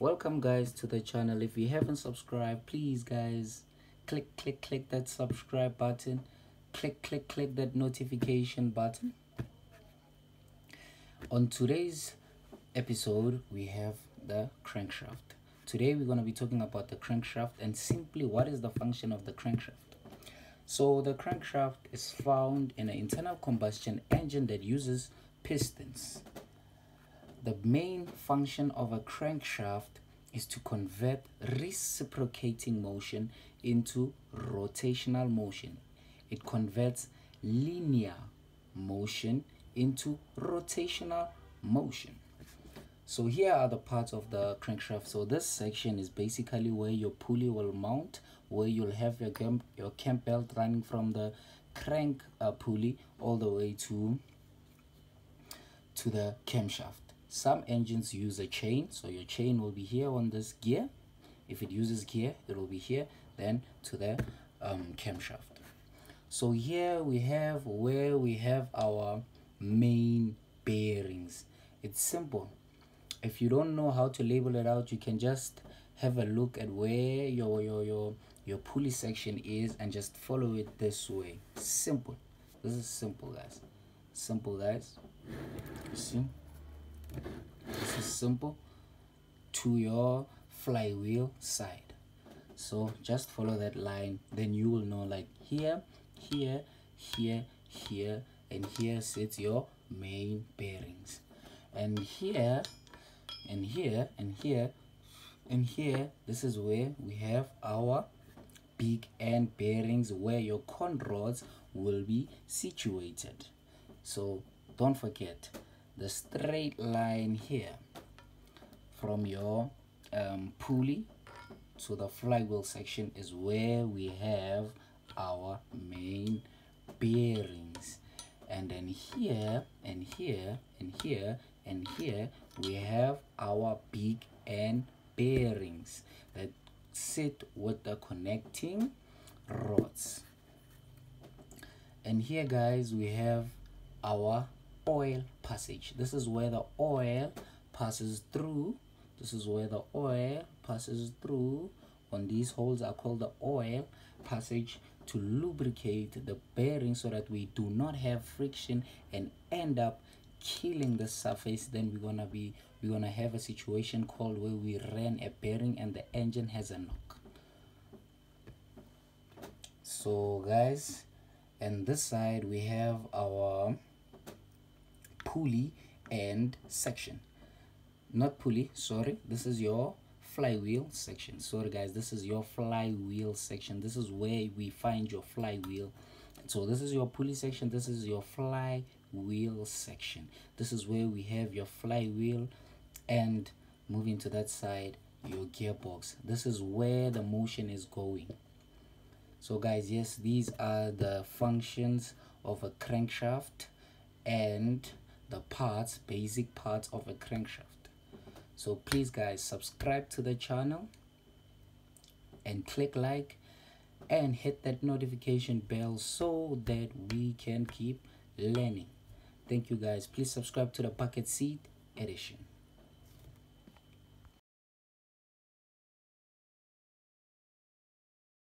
welcome guys to the channel. If you haven't subscribed please guys click click click that subscribe button. Click click click that notification button. On today's episode we have the crankshaft. Today we're going to be talking about the crankshaft and simply what is the function of the crankshaft. So the crankshaft is found in an internal combustion engine that uses pistons the main function of a crankshaft is to convert reciprocating motion into rotational motion. It converts linear motion into rotational motion. So here are the parts of the crankshaft. So this section is basically where your pulley will mount, where you'll have your cam your cam belt running from the crank uh, pulley all the way to to the camshaft some engines use a chain so your chain will be here on this gear. If it uses gear it will be here then to the um, camshaft. So here we have where we have our main bearings. It's simple. If you don't know how to label it out you can just have a look at where your your your your pulley section is and just follow it this way. Simple. This is simple guys. Simple guys. You see this is simple. To your flywheel side. So just follow that line. Then you will know like here here here here and here sits your main bearings. And here and here and here and here this is where we have our big end bearings where your con rods will be situated. So don't forget the straight line here from your um, pulley to the flywheel section is where we have our main bearings. And then here and here and here and here we have our big end bearings that sit with the connecting rods. And here guys we have our oil passage. This is where the oil passes through. This is where the oil passes through. On these holes are called the oil passage to lubricate the bearing so that we do not have friction and end up killing the surface. Then we're gonna be we're gonna have a situation called where we ran a bearing and the engine has a knock. So guys and this side we have our pulley and section. Not pulley sorry this is your flywheel section. Sorry guys this is your flywheel section. This is where we find your flywheel. So this is your pulley section. This is your flywheel section. This is where we have your flywheel and moving to that side your gearbox. This is where the motion is going. So guys yes these are the functions of a crankshaft and the parts basic parts of a crankshaft. So please guys subscribe to the channel and click like and hit that notification bell so that we can keep learning. Thank you guys. Please subscribe to the bucket seat edition